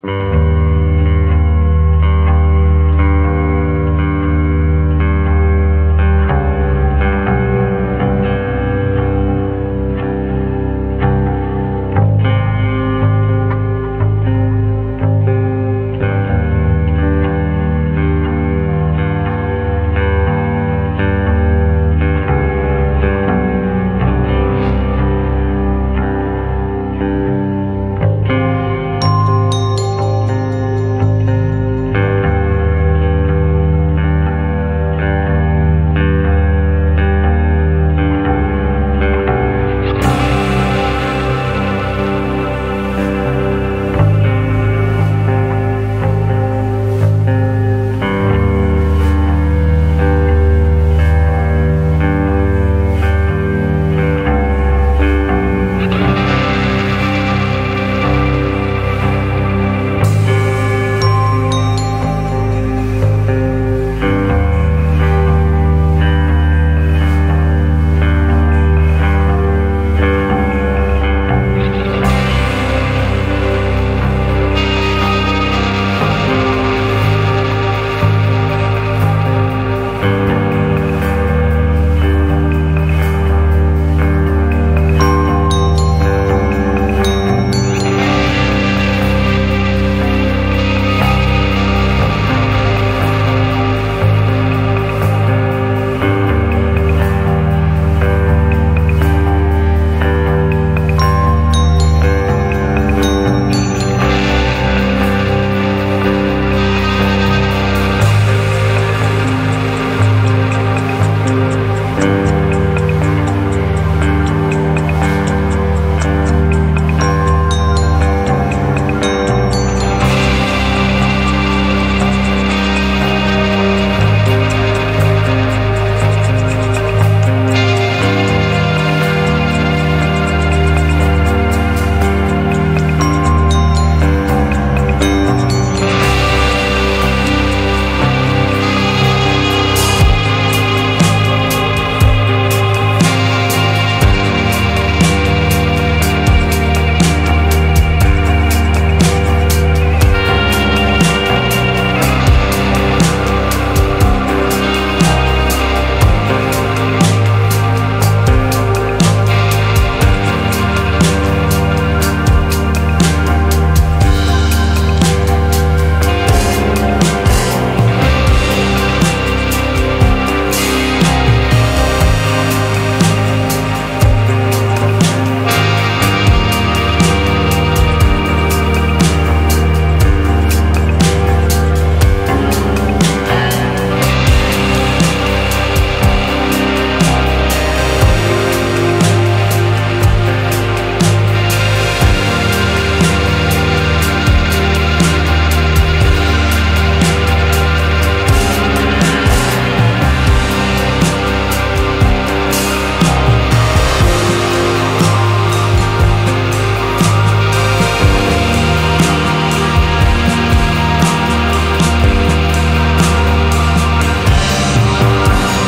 Música